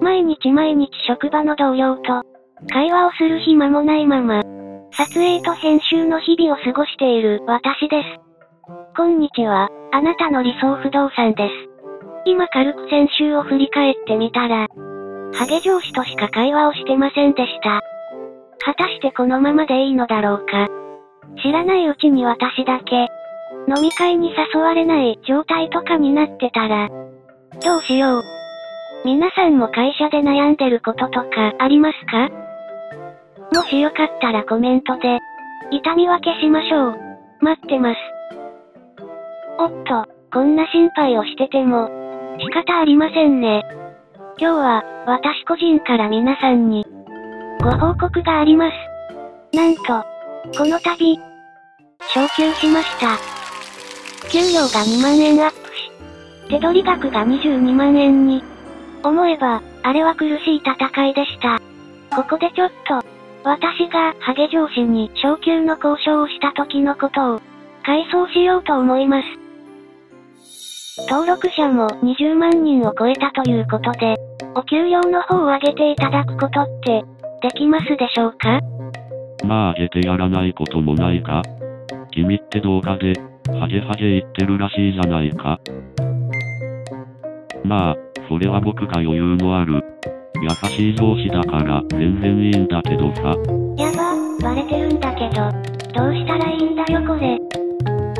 毎日毎日職場の同僚と、会話をする暇もないまま、撮影と編集の日々を過ごしている私です。こんにちは、あなたの理想不動産です。今軽く先週を振り返ってみたら、ハゲ上司としか会話をしてませんでした。果たしてこのままでいいのだろうか。知らないうちに私だけ、飲み会に誘われない状態とかになってたら、どうしよう。皆さんも会社で悩んでることとかありますか？もしよかったらコメントで、痛み分けしましょう。待ってます。おっと、こんな心配をしてても、仕方ありませんね。今日は、私個人から皆さんに、ご報告があります。なんと、この度、昇給しました。給料が2万円アップし、手取り額が22万円に。思えば、あれは苦しい戦いでした。ここでちょっと、私がハゲ上司に昇給の交渉をした時のことを、回想しようと思います。登録者も20万人を超えたということで、お給料の方を上げていただくことって、できますでしょうか？まあ上げてやらないこともないか。君って動画で、ハゲハゲ言ってるらしいじゃないか。まあ、それは僕が余裕のある、優しい上司だから全然いいんだけどさ。やば、バレてるんだけど、どうしたらいいんだよこれ。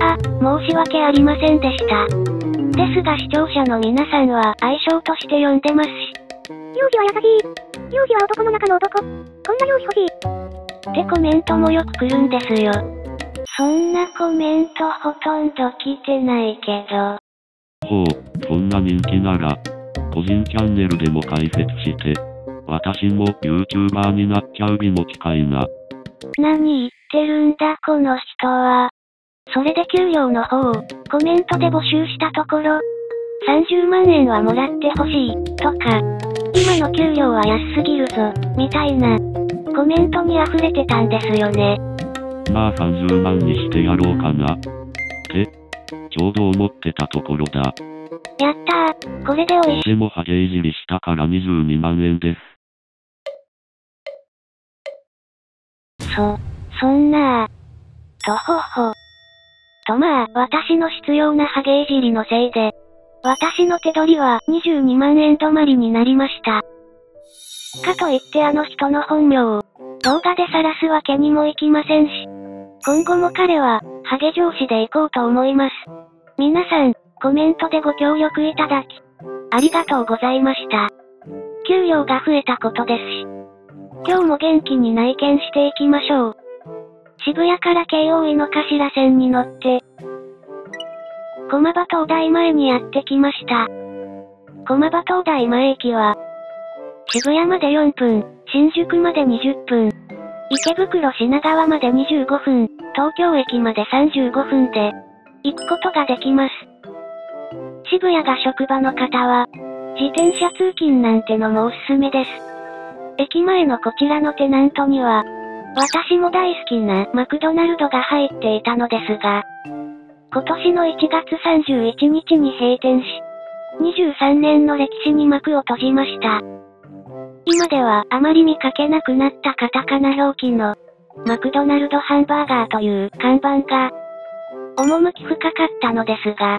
あ、申し訳ありませんでした。ですが視聴者の皆さんは相性として呼んでますし。容疑は優しい。容疑は男の中の男。こんな容疑欲しい。ってコメントもよく来るんですよ。そんなコメントほとんど来てないけど。ほう、そんな人気なら、個人チャンネルでも解説して、私も YouTuber になっちゃう日も近いな。何言ってるんだこの人は。それで給料の方をコメントで募集したところ、30万円はもらってほしい、とか、今の給料は安すぎるぞ、みたいな、コメントに溢れてたんですよね。まあ30万にしてやろうかな。ちょうど思ってたところだ。やったー。これでおいしもハゲいじりしたから22万円です。そ、そんなとほほ。とまあ、私の必要なハゲいじりのせいで、私の手取りは22万円止まりになりました。かといってあの人の本名を動画で晒すわけにもいきませんし、今後も彼はハゲ上司で行こうと思います。皆さん、コメントでご協力いただき、ありがとうございました。給料が増えたことですし、今日も元気に内見していきましょう。渋谷から京王井の頭線に乗って、駒場東大前にやってきました。駒場東大前駅は、渋谷まで4分、新宿まで20分、池袋品川まで25分、東京駅まで35分で、行くことができます。渋谷が職場の方は、自転車通勤なんてのもおすすめです。駅前のこちらのテナントには、私も大好きなマクドナルドが入っていたのですが、今年の1月31日に閉店し、23年の歴史に幕を閉じました。今ではあまり見かけなくなったカタカナ表記の、マクドナルドハンバーガーという看板が、趣深かったのですが、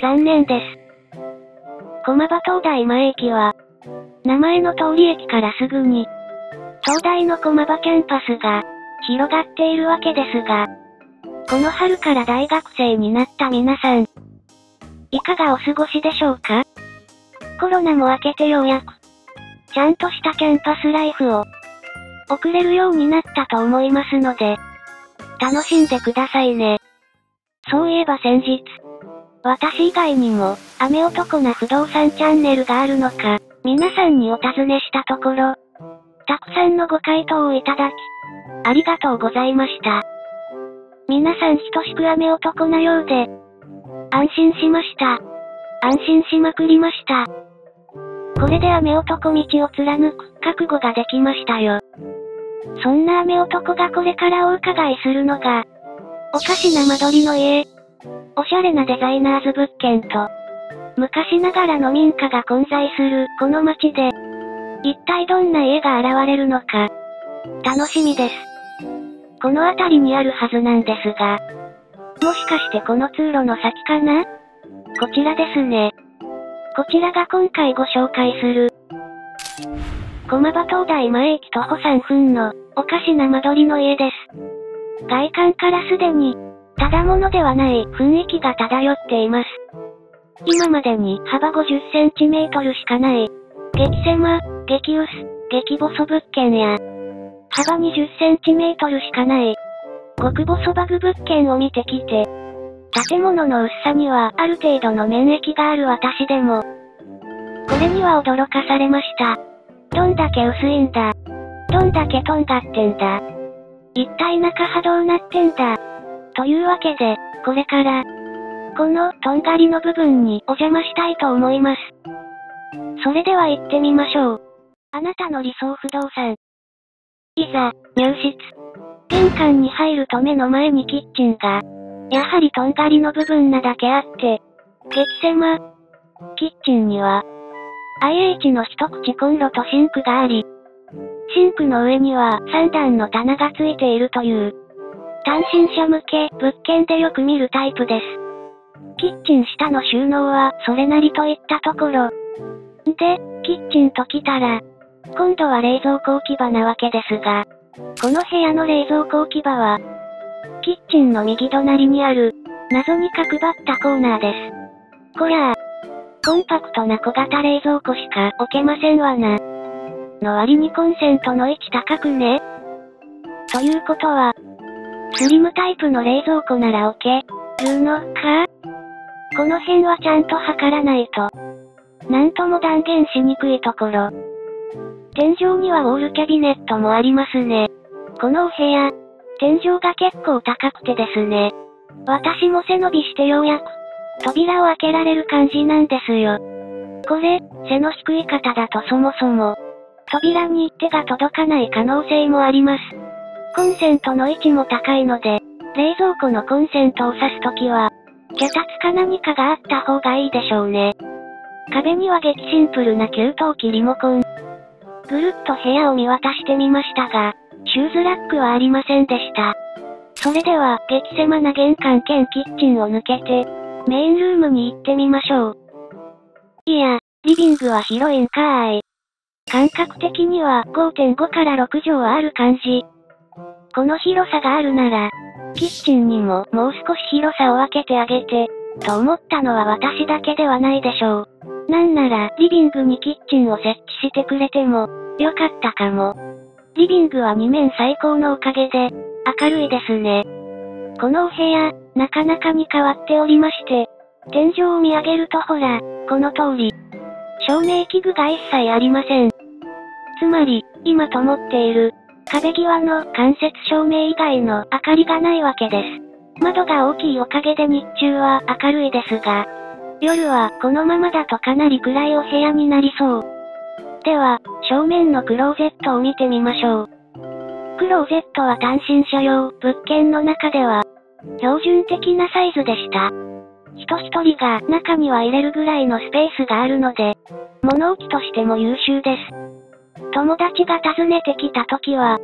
残念です。駒場東大前駅は、名前の通り駅からすぐに、東大の駒場キャンパスが、広がっているわけですが、この春から大学生になった皆さん、いかがお過ごしでしょうか？コロナも明けてようやく、ちゃんとしたキャンパスライフを、送れるようになったと思いますので、楽しんでくださいね。そういえば先日、私以外にも、雨男な不動産チャンネルがあるのか、皆さんにお尋ねしたところ、たくさんのご回答をいただき、ありがとうございました。皆さん等しく雨男なようで、安心しました。安心しまくりました。これで雨男道を貫く覚悟ができましたよ。そんな雨男がこれからお伺いするのが、おかしな間取りの家、おしゃれなデザイナーズ物件と、昔ながらの民家が混在するこの街で、一体どんな家が現れるのか、楽しみです。この辺りにあるはずなんですが、もしかしてこの通路の先かな？こちらですね。こちらが今回ご紹介する、駒場東大前駅徒歩3分の、おかしな間取りの家です。外観からすでに、ただものではない雰囲気が漂っています。今までに幅50センチメートルしかない、激狭、激薄、激細物件や、幅20センチメートルしかない、極細バグ物件を見てきて、建物の薄さにはある程度の免疫がある私でも、これには驚かされました。どんだけ薄いんだ。どんだけとんがってんだ。一体中波どうなってんだ。というわけで、これから、このとんがりの部分にお邪魔したいと思います。それでは行ってみましょう。あなたの理想不動産。いざ、入室。玄関に入ると目の前にキッチンが、やはりとんがりの部分なだけあって、激狭。キッチンには、IH の一口コンロとシンクがあり、シンクの上には3段の棚がついているという、単身者向け物件でよく見るタイプです。キッチン下の収納はそれなりといったところ。で、キッチンと来たら、今度は冷蔵庫置き場なわけですが、この部屋の冷蔵庫置き場は、キッチンの右隣にある、謎に角張ったコーナーです。こりゃあ、コンパクトな小型冷蔵庫しか置けませんわな。の割にコンセントの位置高くね。ということは、スリムタイプの冷蔵庫なら置けるのかこの辺はちゃんと測らないと。なんとも断言しにくいところ。天井にはウォールキャビネットもありますね。このお部屋、天井が結構高くてですね。私も背伸びしてようやく、扉を開けられる感じなんですよ。これ、背の低い方だとそもそも、扉に手が届かない可能性もあります。コンセントの位置も高いので、冷蔵庫のコンセントを挿すときは、脚立か何かがあった方がいいでしょうね。壁には激シンプルな給湯器リモコン。ぐるっと部屋を見渡してみましたが、シューズラックはありませんでした。それでは、激狭な玄関兼キッチンを抜けて、メインルームに行ってみましょう。いや、リビングは広いんかーい。感覚的には5.5から6畳はある感じ。この広さがあるなら、キッチンにももう少し広さを分けてあげて、と思ったのは私だけではないでしょう。なんなら、リビングにキッチンを設置してくれても、よかったかも。リビングは2面最高のおかげで、明るいですね。このお部屋、なかなかに変わっておりまして、天井を見上げるとほら、この通り、照明器具が一切ありません。つまり、今灯っている、壁際の間接照明以外の明かりがないわけです。窓が大きいおかげで日中は明るいですが、夜はこのままだとかなり暗いお部屋になりそう。では、正面のクローゼットを見てみましょう。クローゼットは単身者用物件の中では、標準的なサイズでした。人一人が中には入れるぐらいのスペースがあるので、物置としても優秀です。友達が訪ねてきた時は、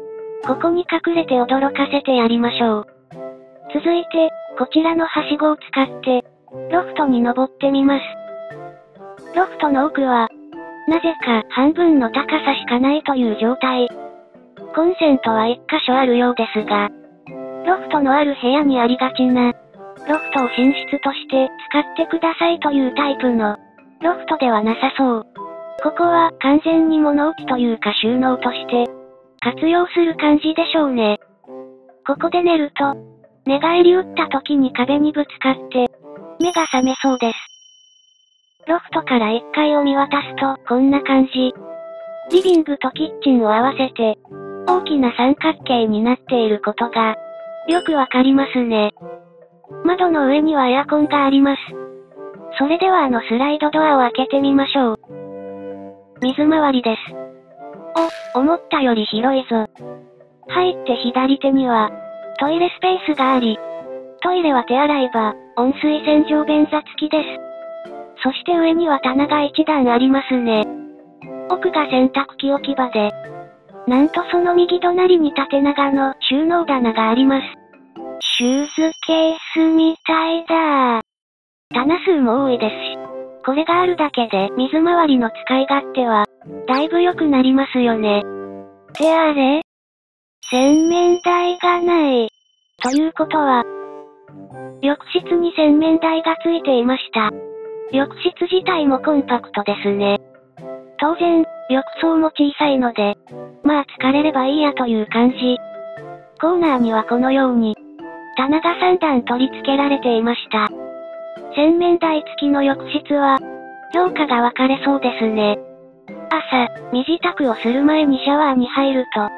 ここに隠れて驚かせてやりましょう。続いて、こちらのはしごを使って、ロフトに登ってみます。ロフトの奥は、なぜか半分の高さしかないという状態。コンセントは一箇所あるようですが、ロフトのある部屋にありがちな、ロフトを寝室として使ってくださいというタイプの、ロフトではなさそう。ここは完全に物置というか収納として、活用する感じでしょうね。ここで寝ると、寝返り打った時に壁にぶつかって、目が覚めそうです。ロフトから1階を見渡すと、こんな感じ。リビングとキッチンを合わせて、大きな三角形になっていることが、よくわかりますね。窓の上にはエアコンがあります。それではあのスライドドアを開けてみましょう。水回りです。お、思ったより広いぞ。入って左手には、トイレスペースがあり、トイレは手洗い場、温水洗浄便座付きです。そして上には棚が一段ありますね。奥が洗濯機置き場で、なんとその右隣に縦長の収納棚があります。シューズケースみたいだ棚数も多いですし、これがあるだけで水回りの使い勝手は、だいぶ良くなりますよね。ってあれ？洗面台がない。ということは、浴室に洗面台がついていました。浴室自体もコンパクトですね。当然、浴槽も小さいので、まあ疲れればいいやという感じ。コーナーにはこのように、棚が3段取り付けられていました。洗面台付きの浴室は、評価が分かれそうですね。朝、身支度をする前にシャワーに入ると、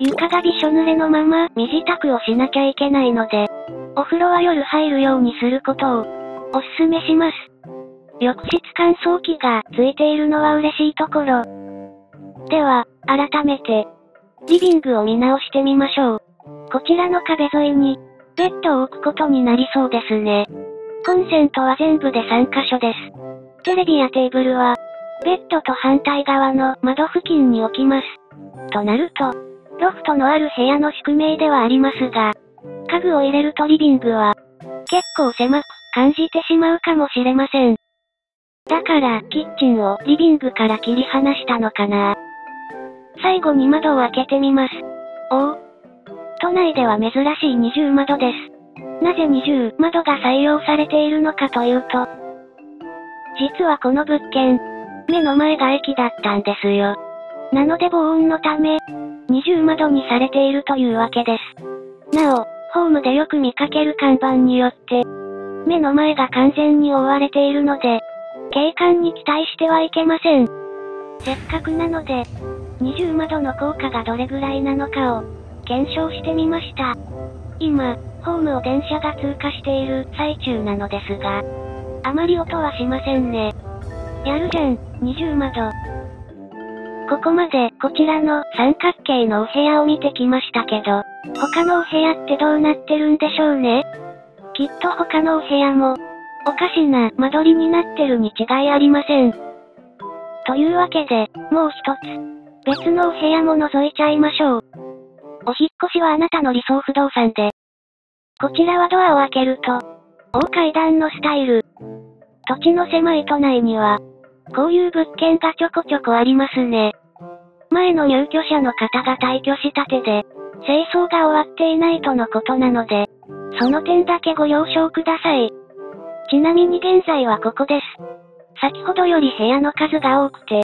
床がびしょ濡れのまま身支度をしなきゃいけないので、お風呂は夜入るようにすることを、おすすめします。浴室乾燥機がついているのは嬉しいところ。では、改めて、リビングを見直してみましょう。こちらの壁沿いに、ベッドを置くことになりそうですね。コンセントは全部で3箇所です。テレビやテーブルは、ベッドと反対側の窓付近に置きます。となると、ロフトのある部屋の宿命ではありますが、家具を入れるとリビングは、結構狭く感じてしまうかもしれません。だから、キッチンをリビングから切り離したのかな。最後に窓を開けてみます。おお。都内では珍しい二重窓です。なぜ二重窓が採用されているのかというと、実はこの物件、目の前が駅だったんですよ。なので防音のため、二重窓にされているというわけです。なお、ホームでよく見かける看板によって、目の前が完全に覆われているので、景観に期待してはいけません。せっかくなので、二重窓の効果がどれぐらいなのかを、検証してみました。今、ホームを電車が通過している最中なのですが、あまり音はしませんね。やるじゃん、二重窓。ここまでこちらの三角形のお部屋を見てきましたけど、他のお部屋ってどうなってるんでしょうねきっと他のお部屋も、おかしな間取りになってるに違いありません。というわけで、もう一つ、別のお部屋も覗いちゃいましょう。お引っ越しはあなたの理想不動産で、こちらはドアを開けると、大階段のスタイル。土地の狭い都内には、こういう物件がちょこちょこありますね。前の入居者の方が退去したてで、清掃が終わっていないとのことなので、その点だけご了承ください。ちなみに現在はここです。先ほどより部屋の数が多くて、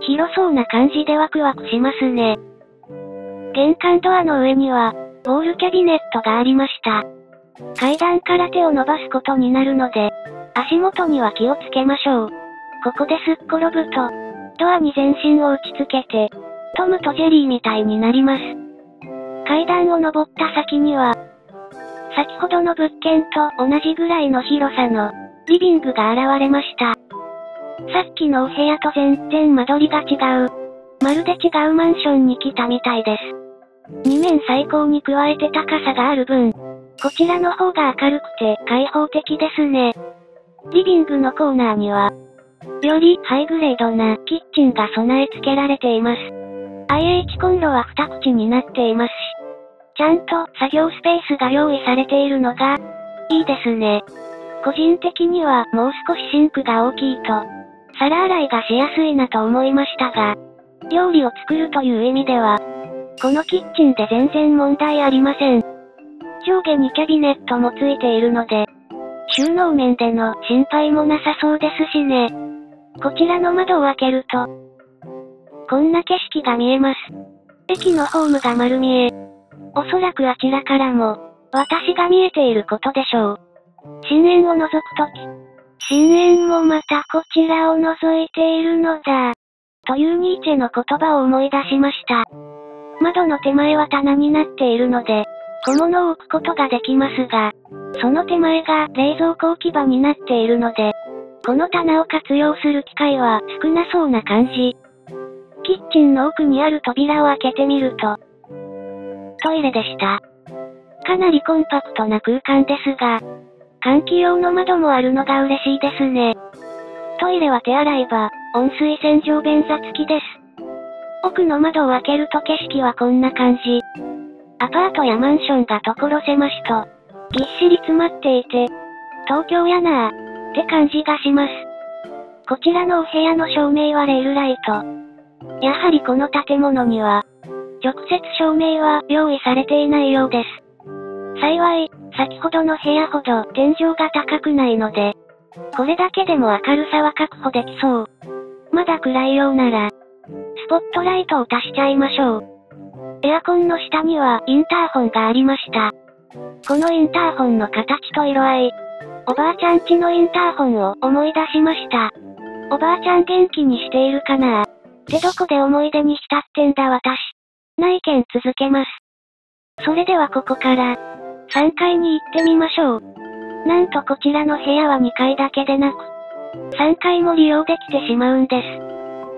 広そうな感じでワクワクしますね。玄関ドアの上には、ウォールキャビネットがありました。階段から手を伸ばすことになるので、足元には気をつけましょう。ここですっ転ぶと、ドアに全身を打ち付けて、トムとジェリーみたいになります。階段を登った先には、先ほどの物件と同じぐらいの広さの、リビングが現れました。さっきのお部屋と全然間取りが違う。まるで違うマンションに来たみたいです。2面最高に加えて高さがある分、こちらの方が明るくて開放的ですね。リビングのコーナーには、よりハイグレードなキッチンが備え付けられています。IH コンロは2口になっていますし、ちゃんと作業スペースが用意されているのが、いいですね。個人的にはもう少しシンクが大きいと、皿洗いがしやすいなと思いましたが、料理を作るという意味では、このキッチンで全然問題ありません。上下にキャビネットもついているので、収納面での心配もなさそうですしね。こちらの窓を開けると、こんな景色が見えます。駅のホームが丸見え。おそらくあちらからも、私が見えていることでしょう。深淵を覗くとき、深淵もまたこちらを覗いているのだ。というニーチェの言葉を思い出しました。窓の手前は棚になっているので、小物を置くことができますが、その手前が冷蔵庫置き場になっているので、この棚を活用する機会は少なそうな感じ。キッチンの奥にある扉を開けてみると、トイレでした。かなりコンパクトな空間ですが、換気用の窓もあるのが嬉しいですね。トイレは手洗い場、温水洗浄便座付きです。奥の窓を開けると景色はこんな感じ。アパートやマンションが所狭しと、ぎっしり詰まっていて、東京やなぁ、って感じがします。こちらのお部屋の照明はレールライト。やはりこの建物には、直接照明は用意されていないようです。幸い、先ほどの部屋ほど天井が高くないので、これだけでも明るさは確保できそう。まだ暗いようなら、スポットライトを足しちゃいましょう。エアコンの下にはインターホンがありました。このインターホンの形と色合い、おばあちゃんちのインターホンを思い出しました。おばあちゃん元気にしているかな？ってどこで思い出に浸ってんだ私。内見続けます。それではここから、3階に行ってみましょう。なんとこちらの部屋は2階だけでなく、3階も利用できてしまうんです。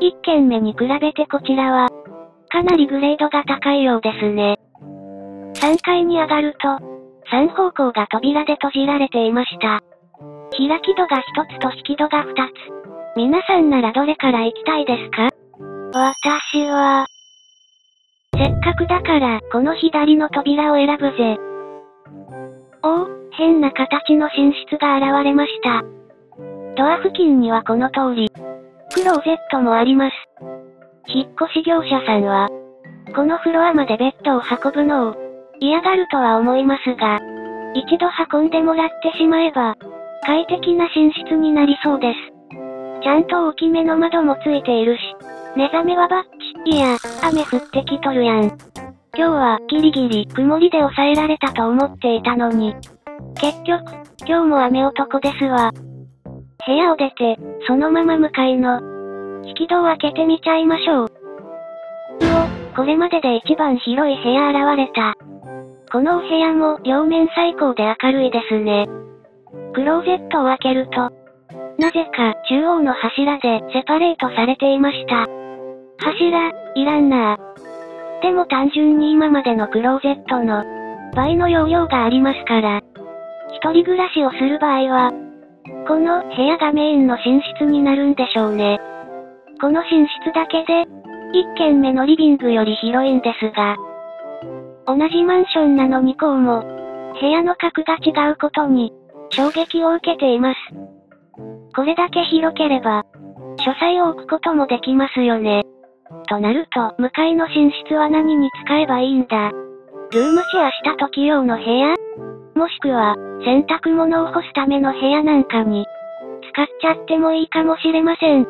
1軒目に比べてこちらは、かなりグレードが高いようですね。3階に上がると、3方向が扉で閉じられていました。開き戸が1つと引き戸が2つ。皆さんならどれから行きたいですか？私は、せっかくだから、この左の扉を選ぶぜ。おお、変な形の寝室が現れました。ドア付近にはこの通り、クローゼットもあります。引っ越し業者さんは、このフロアまでベッドを運ぶのを、嫌がるとは思いますが、一度運んでもらってしまえば、快適な寝室になりそうです。ちゃんと大きめの窓もついているし、目覚めはバッ。いや、雨降ってきとるやん。今日はギリギリ曇りで抑えられたと思っていたのに。結局、今日も雨男ですわ。部屋を出て、そのまま向かいの、引き戸を開けてみちゃいましょう。うお、これまでで一番広い部屋現れた。このお部屋も両面最高で明るいですね。クローゼットを開けると、なぜか中央の柱でセパレートされていました。柱、いらんなでも単純に今までのクローゼットの倍の容量がありますから、一人暮らしをする場合は、この部屋がメインの寝室になるんでしょうね。この寝室だけで、一軒目のリビングより広いんですが、同じマンションなのにこうも、部屋の格が違うことに、衝撃を受けています。これだけ広ければ、書斎を置くこともできますよね。となると、向かいの寝室は何に使えばいいんだ？ルームシェアした時用の部屋もしくは、洗濯物を干すための部屋なんかに、使っちゃってもいいかもしれません。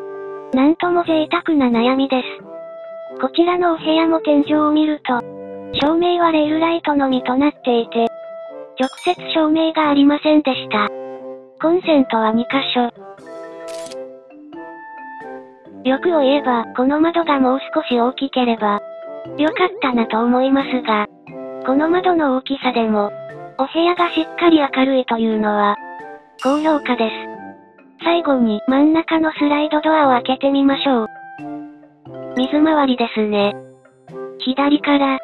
なんとも贅沢な悩みです。こちらのお部屋も天井を見ると、照明はレールライトのみとなっていて、直接照明がありませんでした。コンセントは2箇所。欲を言えば、この窓がもう少し大きければ、よかったなと思いますが、この窓の大きさでも、お部屋がしっかり明るいというのは、高評価です。最後に真ん中のスライドドアを開けてみましょう。水回りですね。左から、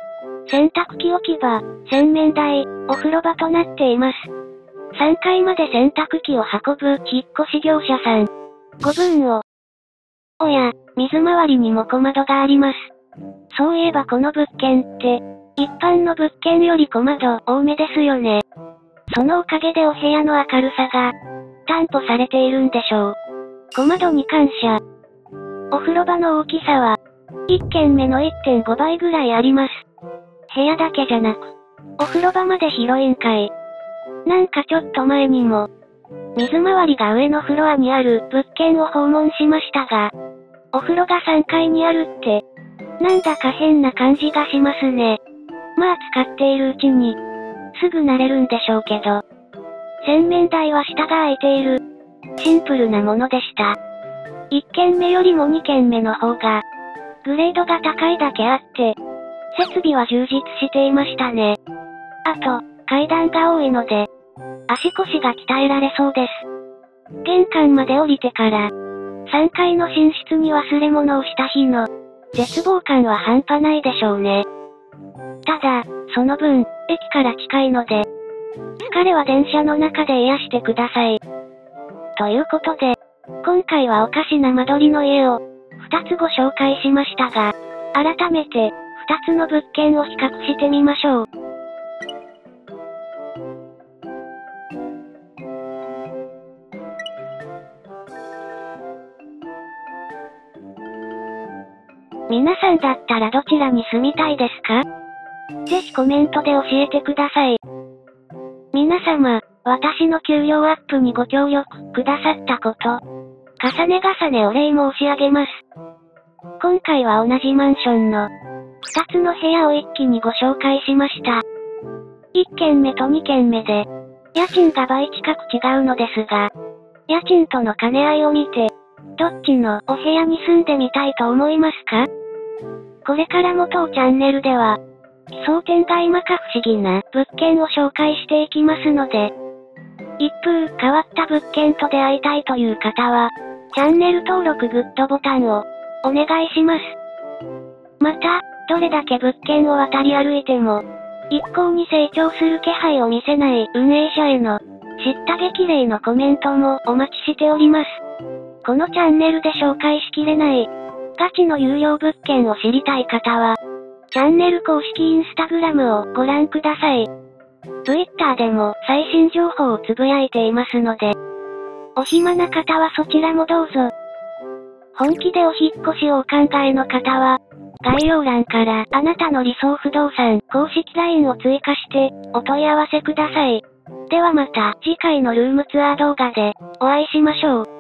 洗濯機置き場、洗面台、お風呂場となっています。3階まで洗濯機を運ぶ引っ越し業者さん。5分を。おや、水回りにも小窓があります。そういえばこの物件って、一般の物件より小窓多めですよね。そのおかげでお部屋の明るさが、担保されているんでしょう。小窓に感謝。お風呂場の大きさは、1軒目の1.5倍ぐらいあります。部屋だけじゃなく、お風呂場まで広いんかい。なんかちょっと前にも、水回りが上のフロアにある物件を訪問しましたが、お風呂が3階にあるって、なんだか変な感じがしますね。まあ使っているうちに、すぐ慣れるんでしょうけど。洗面台は下が空いている。シンプルなものでした。1軒目よりも2軒目の方が、グレードが高いだけあって、設備は充実していましたね。あと、階段が多いので、足腰が鍛えられそうです。玄関まで降りてから、3階の寝室に忘れ物をした日の、絶望感は半端ないでしょうね。ただ、その分、駅から近いので、疲れは電車の中で癒してください。ということで、今回はおかしな間取りの家を、二つご紹介しましたが、改めて、二つの物件を比較してみましょう。さんだったらどちらに住みたいですか？ぜひコメントで教えてください。皆様、私の給料アップにご協力くださったこと、重ね重ねお礼申し上げます。今回は同じマンションの二つの部屋を一気にご紹介しました。一軒目と二軒目で、家賃が倍近く違うのですが、家賃との兼ね合いを見て、どっちのお部屋に住んでみたいと思いますか？これからも当チャンネルでは、奇想天外摩訶不思議な物件を紹介していきますので、一風変わった物件と出会いたいという方は、チャンネル登録グッドボタンをお願いします。また、どれだけ物件を渡り歩いても、一向に成長する気配を見せない運営者への、知った激励のコメントもお待ちしております。このチャンネルで紹介しきれない、ガチの有料物件を知りたい方は、チャンネル公式インスタグラムをご覧ください。Twitter でも最新情報をつぶやいていますので、お暇な方はそちらもどうぞ。本気でお引っ越しをお考えの方は、概要欄からあなたの理想不動産公式 LINE を追加してお問い合わせください。ではまた次回のルームツアー動画でお会いしましょう。